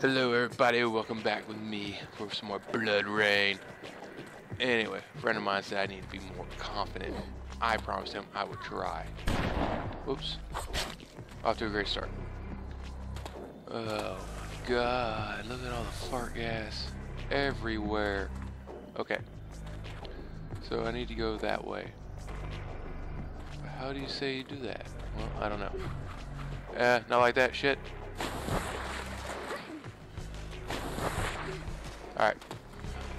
Hello everybody, welcome back with me for some more BloodRayne. Anyway, a friend of mine said I need to be more confident. I promised him I would try. Whoops. Off to a great start. Oh my god, look at all the fart gas everywhere. Okay. So I need to go that way. How do you say you do that? Well, I don't know. Eh, not like that shit. Alright.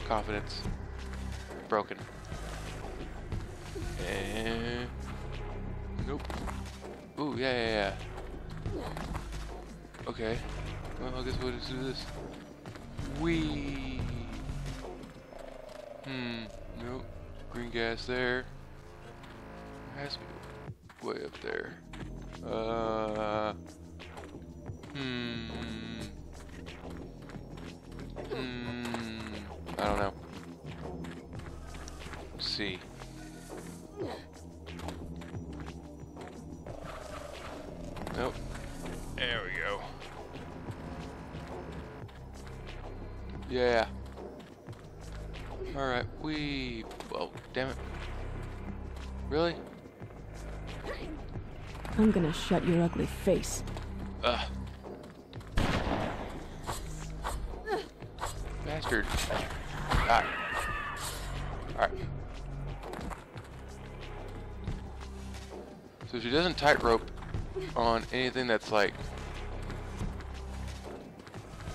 Confidence. Broken. And... Nope. Ooh, yeah, yeah, yeah. Okay. Well, I guess we'll just do this. Wee. Hmm. Nope. Green gas there. Has to be way up there. Uh. Hmm. I don't know. Let's see. Nope. There we go. Yeah. Alright, we... Oh, damn it. Really? I'm gonna shut your ugly face. Ugh. Bastard. Tightrope on anything that's like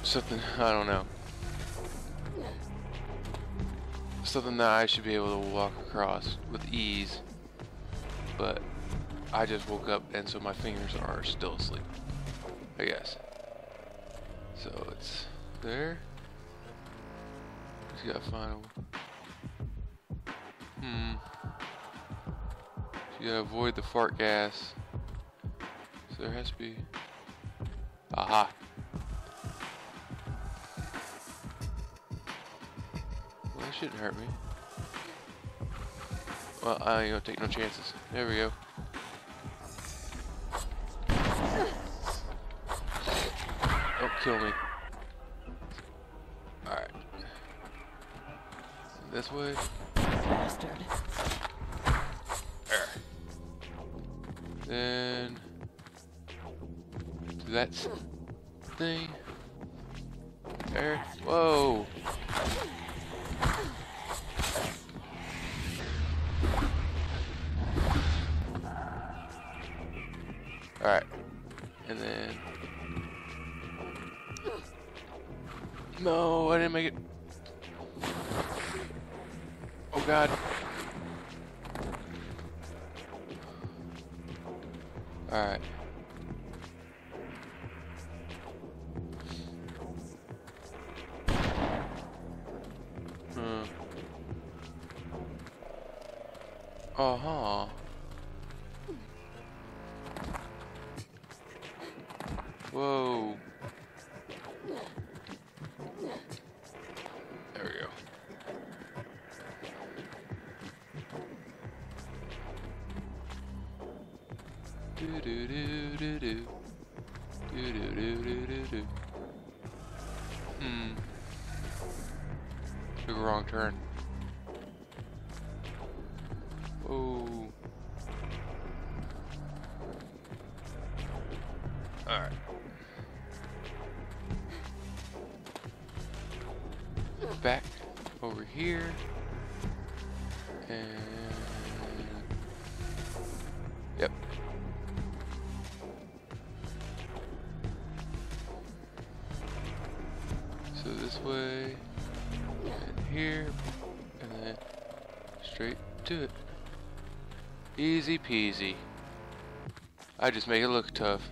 something I don't know. Something that I should be able to walk across with ease. But I just woke up and so my fingers are still asleep. I guess. So it's there. Just gotta find a... Hmm. Gotta avoid the fart gas. So there has to be... Aha. Well, that shouldn't hurt me. Well, I ain't gonna take no chances. There we go. Don't kill me. Alright. This way. Bastard. Then do that thing. There. Whoa. Alright. And then. No, I didn't make it. Oh god. Alright. Hmm. Uh-huh. Do do do do do. Do do do do do. Hmm. Took a wrong turn. To it. Easy peasy. I just make it look tough.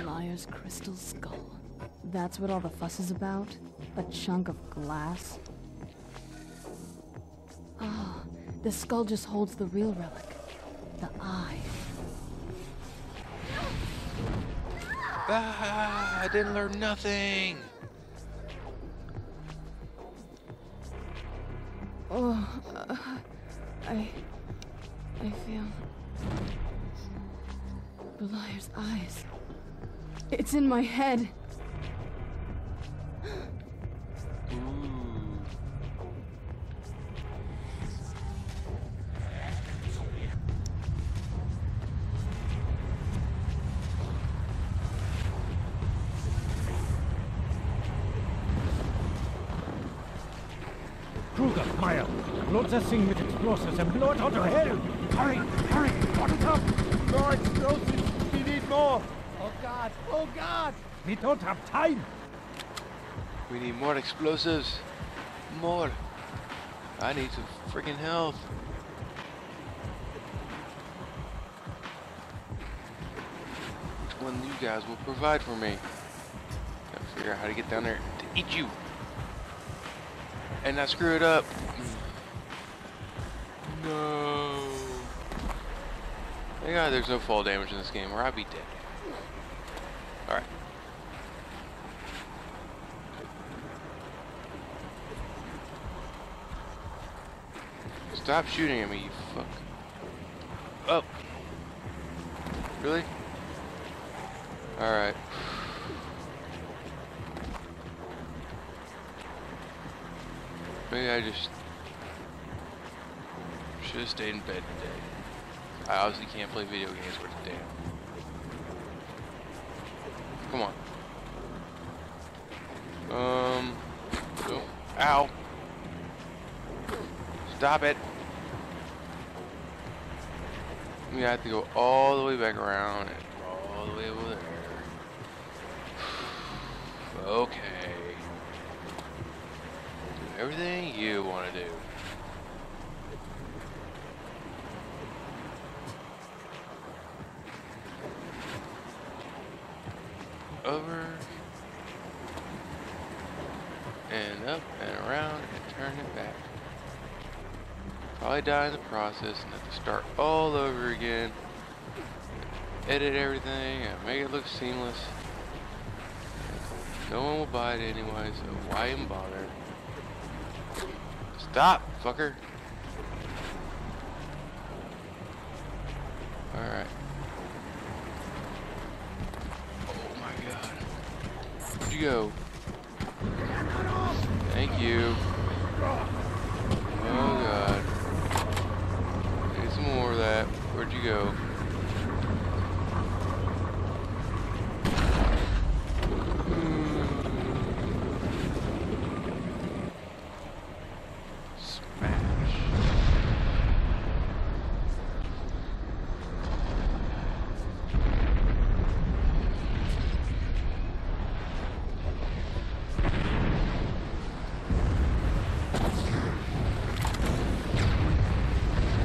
Liar's crystal skull. That's what all the fuss is about? A chunk of glass? Ah, the skull just holds the real relic. The eye. Ah, I didn't learn nothing. Oh, uh, I. I feel. Goliath's eyes. It's in my head. Load the thing with explosives and blow it out of hell! Hurry, hurry, what it up! More explosives! We need more! Oh god! Oh god! We don't have time! We need more explosives. More. I need some freaking health. Which one you guys will provide for me? Gotta figure out how to get down there to eat you. And I screw it up. No. Thank God there's no fall damage in this game or I'd be dead. Alright. Stop shooting at me, you fuck. Oh. Really? Alright. Maybe I just should have stayed in bed today. I obviously can't play video games worth a damn. Come on. Um. Ow. Stop it. We have to go all the way back around and all the way over there. Okay. Everything you want to do. Over and up and around and turn it back. Probably die in the process and have to start all over again. Edit everything and make it look seamless. No one will buy it anyway, so why even bother? Stop, fucker. Alright. Oh my god. Where'd you go? Thank you. Oh god. Need some more of that. Where'd you go? Smash.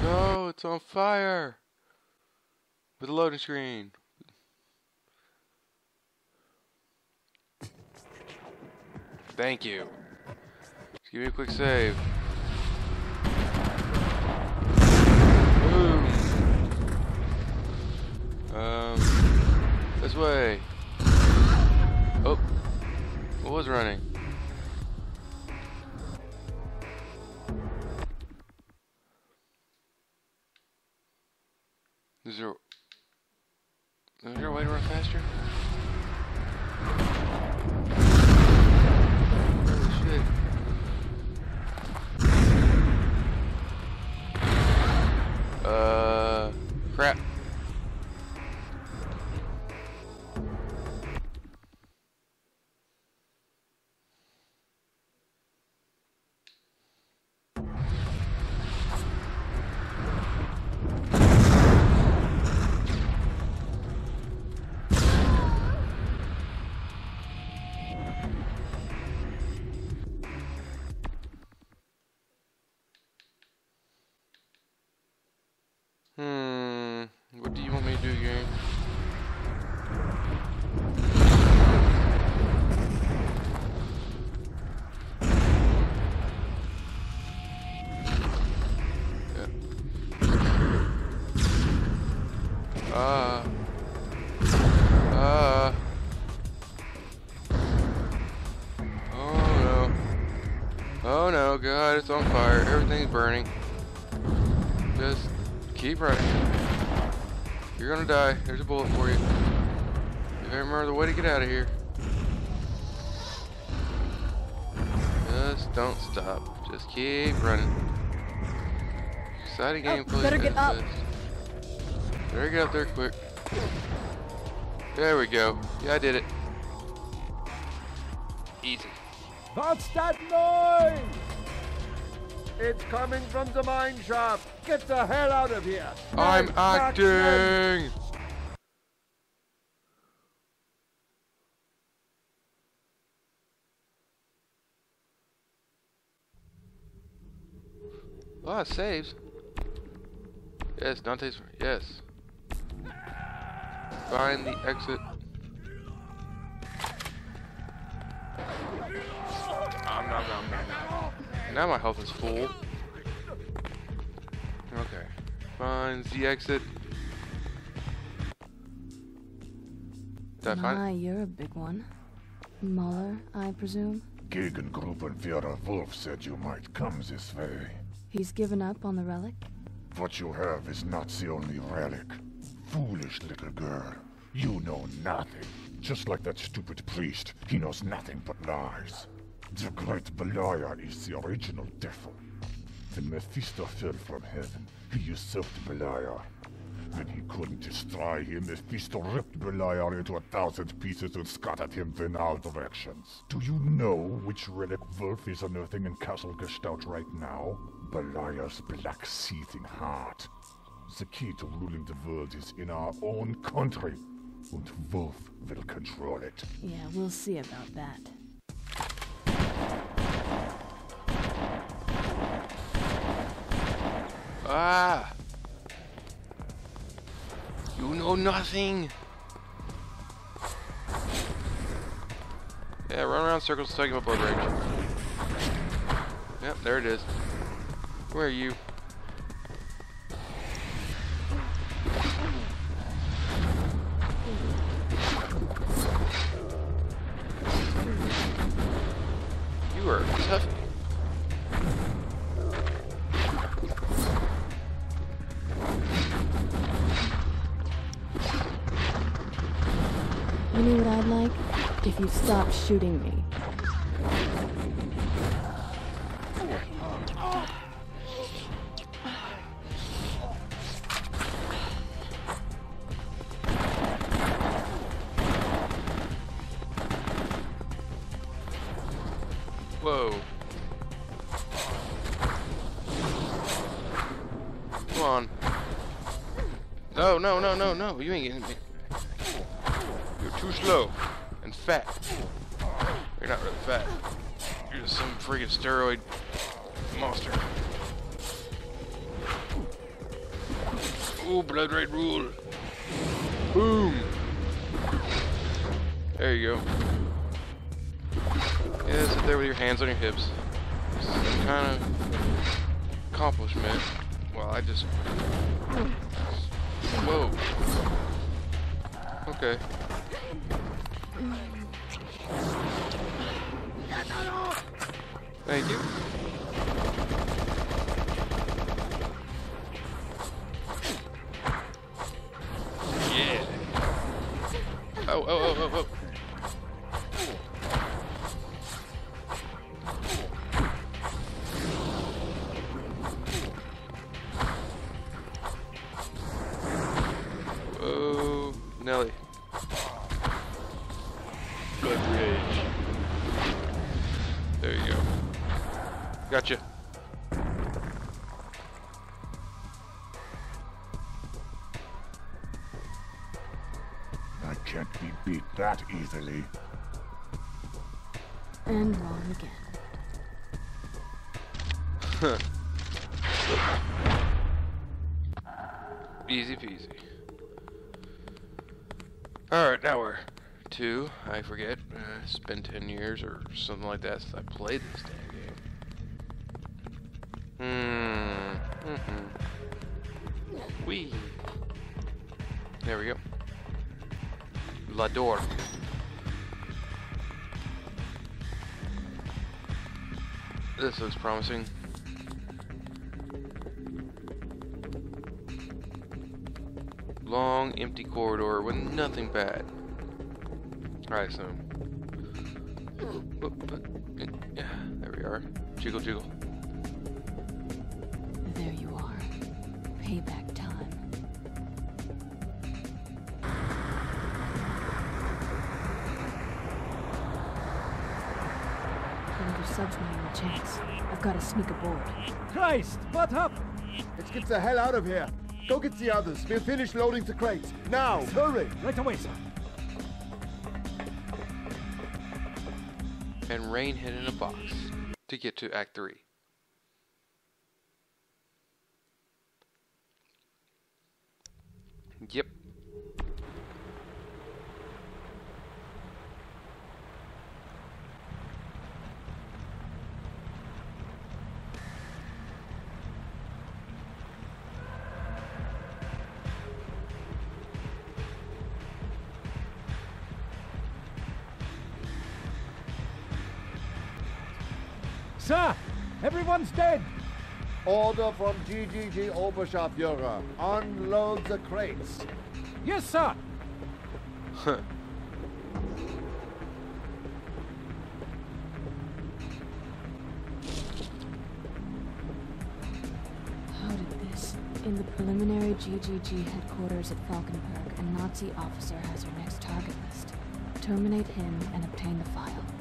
No, it's on fire. With a loading screen. Thank you. Just give me a quick save. Boom. Um, this way. Oh, what was running? Uh, crap. God, it's on fire. Everything's burning. Just keep running. You're gonna die. There's a bullet for you. If I remember the way to get out of here. Just don't stop. Just keep running. Exciting Oh, gameplay. better get up. best. Better get up there quick. There we go. Yeah, I did it. Easy. What's that noise? It's coming from the mine shaft. Get the hell out of here. I'm Mad Max, man. acting. Ah, it saves. Yes, Dante's. Yes. Find the exit. Nom, nom, nom, nom, nom. Now my health is full. Okay. Finds the exit. Did I find My, you're a big one. Muller, I presume? Gegengruppenführer Wulf said you might come this way. He's given up on the relic? What you have is not the only relic. Foolish little girl. You know nothing. Just like that stupid priest, he knows nothing but lies. The great Beliar is the original devil. When Mephisto fell from heaven, he usurped Beliar. When he couldn't destroy him, Mephisto ripped Beliar into a thousand pieces and scattered him in all directions. Do you know which relic Wulf is unearthing in Castle Gestalt right now? Beliar's black seething heart. The key to ruling the world is in our own country, and Wulf will control it. Yeah, we'll see about that. Ah! You know nothing! Yeah, run around circles talking about blood rage. Yep, there it is. Where are you? You You know what I'd like? If you stop shooting me. Whoa. Come on. No, no, no, no, no. You ain't getting me. Slow and fat. You're not really fat. You're just some freaking steroid monster. Ooh, blood red rule. Boom. There you go. Yeah, sit there with your hands on your hips. Some kind of accomplishment. Well, I just. Whoa. Okay. Thank you. Yeah. Oh, oh, oh, oh, oh. That easily. And wrong again. Easy peasy. Alright, now we're two, I forget. Uh, it's been 10 years or something like that since I played this damn game. Hmm. Mm-hmm. Wee. There we go. La door. This looks promising. Long, empty corridor with nothing bad. Alright, so. Yeah, there we are. Jiggle, jiggle. To sneak aboard. Christ, what happened? Let's get the hell out of here. Go get the others. We'll finish loading the crates. Now, hurry. Right away, sir. And Rayne hid in a box to get to Act 3. Yep. Sir, everyone's dead. Order from GGG Oberschaftführer. Unload the crates. Yes, sir. How did this? In the preliminary GGG headquarters at Falkenberg, a Nazi officer has her next target list. Terminate him and obtain the file.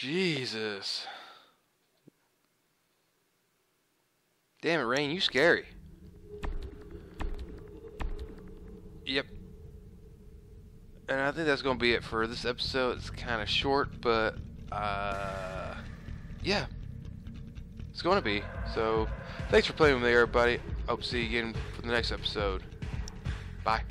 Jesus. Damn it, Rayne, you scary. Yep. And I think that's going to be it for this episode. It's kind of short, but, uh, yeah. It's going to be. So, thanks for playing with me, everybody. Hope to see you again for the next episode. Bye.